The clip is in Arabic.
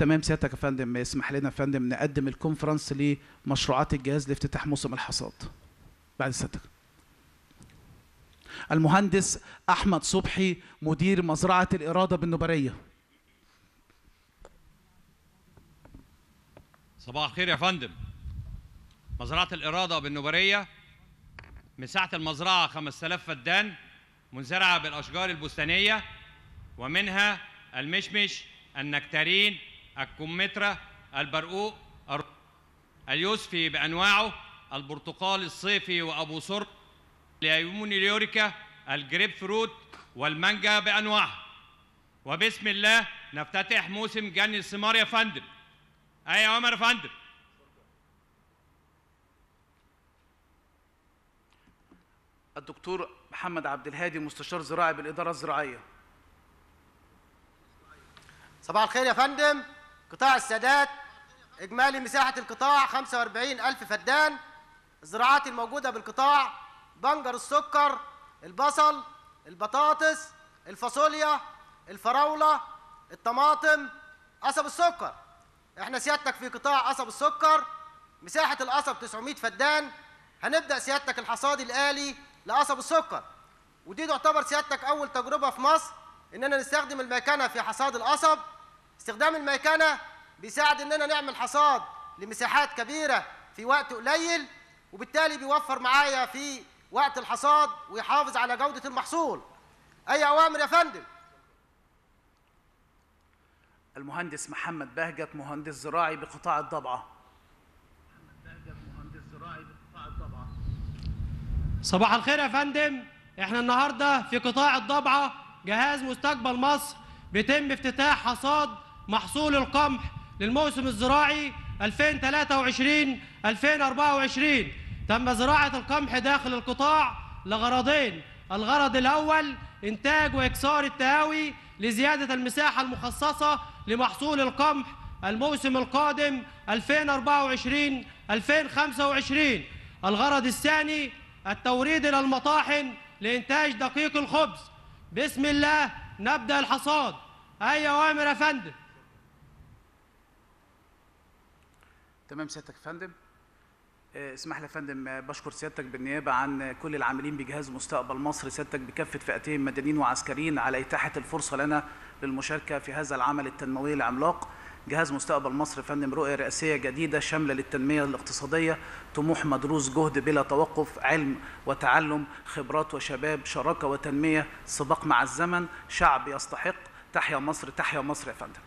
تمام سيادتك يا فندم اسمح لنا يا فندم نقدم الكونفرنس لمشروعات الجهاز لافتتاح موسم الحصاد. بعد سيادتك. المهندس أحمد صبحي مدير مزرعة الإرادة بالنبرية. صباح الخير يا فندم. مزرعة الإرادة بالنبرية مساحة المزرعة 5000 فدان منزرعة بالأشجار البستانية ومنها المشمش النكتارين الكمثرى البرقوق الر- اليوسفي بأنواعه البرتقال الصيفي وأبو سر اليمون اليوريكا الجريب فروت والمانجا بأنواعها. وبسم الله نفتتح موسم جني الثمار يا فندم أي يا عمر يا فندم الدكتور محمد عبد الهادي مستشار زراعي بالإدارة الزراعية. صباح الخير يا فندم. قطاع السادات إجمالي مساحة القطاع 45 ألف فدان الزراعات الموجودة بالقطاع بنجر السكر البصل البطاطس الفاصوليا الفراولة الطماطم قصب السكر. إحنا سيادتك في قطاع قصب السكر مساحة القصب 900 فدان. هنبدأ سيادتك الحصاد الآلي لقصب السكر. ودي تعتبر سيادتك أول تجربة في مصر إننا نستخدم الميكنة في حصاد القصب. استخدام الميكنة بيساعد إننا نعمل حصاد لمساحات كبيرة في وقت قليل وبالتالي بيوفر معايا في وقت الحصاد ويحافظ على جودة المحصول. أي أوامر يا فندم؟ المهندس محمد بهجت مهندس زراعي بقطاع الضبعة. صباح الخير يا فندم. إحنا النهارده في قطاع الضبعة جهاز مستقبل مصر بيتم افتتاح حصاد محصول القمح للموسم الزراعي 2023 2024 تم زراعة القمح داخل القطاع لغرضين. الغرض الأول إنتاج وإكسار التهاوي لزيادة المساحة المخصصة لمحصول القمح الموسم القادم 2024 2025 الغرض الثاني التوريد إلى المطاحن لإنتاج دقيق الخبز. بسم الله نبدأ الحصاد. أي أوامر يا فندم؟ تمام سيادتك يا فندم. آه، اسمح لي يا فندم آه، بشكر سيادتك بالنيابة عن كل العاملين بجهاز مستقبل مصر. سيادتك بكافة فئتين مدنيين وعسكريين على إتاحة الفرصة لنا للمشاركة في هذا العمل التنموي العملاق. جهاز مستقبل مصر فندم رؤية رئاسية جديدة شاملة للتنمية الاقتصادية طموح مدروس جهد بلا توقف علم وتعلم خبرات وشباب شراكة وتنمية سباق مع الزمن شعب يستحق. تحيا مصر تحيا مصر يا فندم.